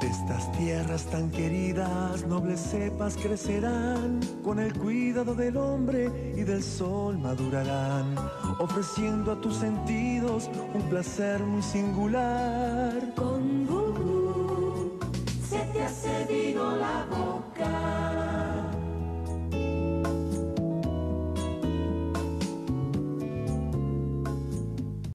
De estas tierras tan queridas, nobles cepas crecerán, con el cuidado del hombre y del sol madurarán, ofreciendo a tus sentidos un placer muy singular. Con